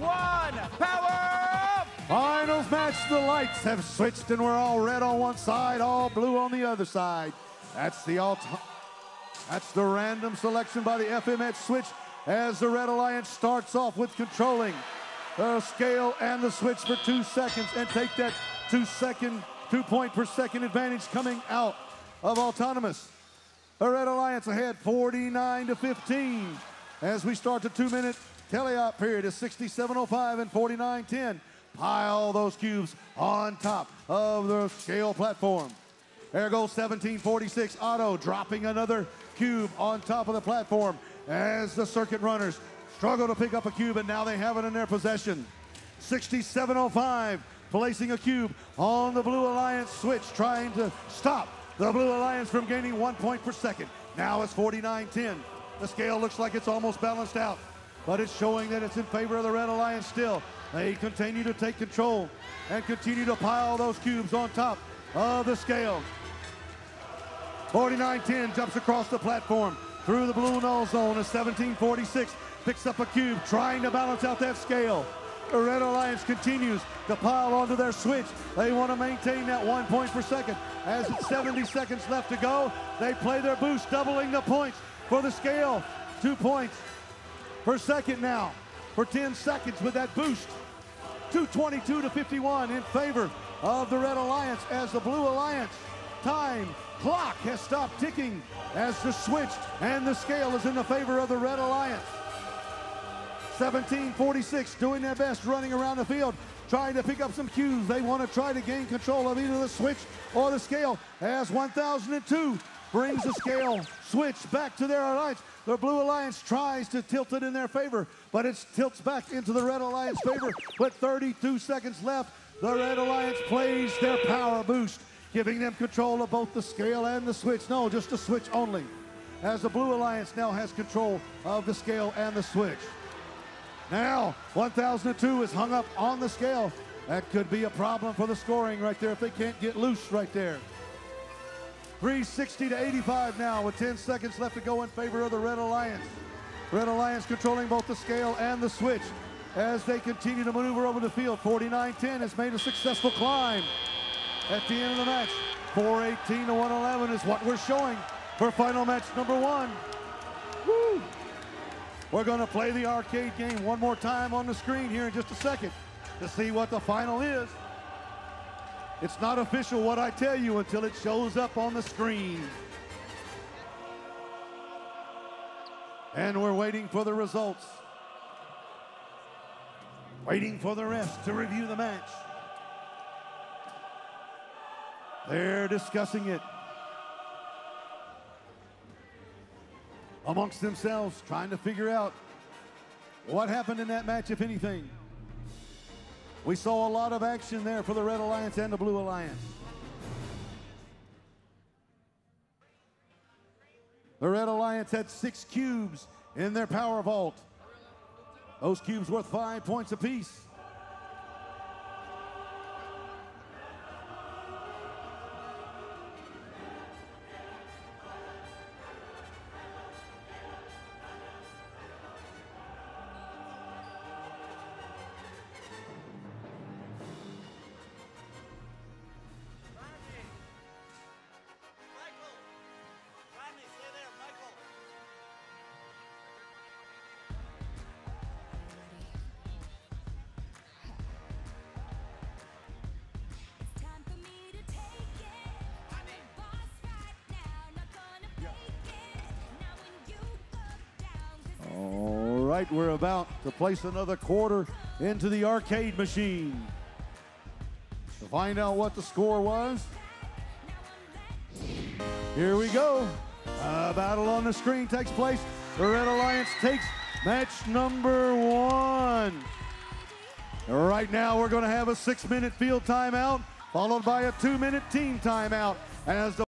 one, power up! Finals match, the lights have switched and we're all red on one side, all blue on the other side. That's the alt that's the random selection by the FMH switch as the Red Alliance starts off with controlling the scale and the switch for two seconds and take that two second, two point per second advantage coming out of Autonomous. The Red Alliance ahead 49 to 15 as we start the two minute teleop period is 67.05 and 49.10. Pile those cubes on top of the scale platform. There goes 1746 Otto dropping another cube on top of the platform as the circuit runners struggle to pick up a cube and now they have it in their possession. 6705 placing a cube on the Blue Alliance switch trying to stop the Blue Alliance from gaining one point per second. Now it's 49-10. The scale looks like it's almost balanced out, but it's showing that it's in favor of the Red Alliance still. They continue to take control and continue to pile those cubes on top of the scale. 49-10 jumps across the platform through the blue null zone as 1746 picks up a cube trying to balance out that scale. The Red Alliance continues to pile onto their switch. They want to maintain that one point per second. As it's 70 seconds left to go, they play their boost, doubling the points for the scale. Two points per second now for 10 seconds with that boost. 222 to 51 in favor of the Red Alliance as the Blue Alliance time clock has stopped ticking as the switch and the scale is in the favor of the Red Alliance. 1746 doing their best running around the field trying to pick up some cues. They want to try to gain control of either the switch or the scale as 1002 brings the scale switch back to their alliance. The Blue Alliance tries to tilt it in their favor, but it tilts back into the Red Alliance favor. With 32 seconds left, the Red Alliance plays their power boost, giving them control of both the scale and the switch. No, just the switch only. As the Blue Alliance now has control of the scale and the switch. Now, 1002 is hung up on the scale. That could be a problem for the scoring right there if they can't get loose right there. 360 to 85 now with 10 seconds left to go in favor of the Red Alliance. Red Alliance controlling both the scale and the switch as they continue to maneuver over the field. 49-10 has made a successful climb at the end of the match. 418 to 111 is what we're showing for final match number one. Woo! We're going to play the arcade game one more time on the screen here in just a second to see what the final is. It's not official what I tell you until it shows up on the screen. And we're waiting for the results. Waiting for the refs to review the match. They're discussing it. amongst themselves, trying to figure out what happened in that match, if anything. We saw a lot of action there for the Red Alliance and the Blue Alliance. The Red Alliance had six cubes in their power vault. Those cubes worth five points apiece. Right, we're about to place another quarter into the arcade machine. To find out what the score was, here we go. A battle on the screen takes place. The Red Alliance takes match number one. Right now, we're going to have a six minute field timeout, followed by a two minute team timeout as the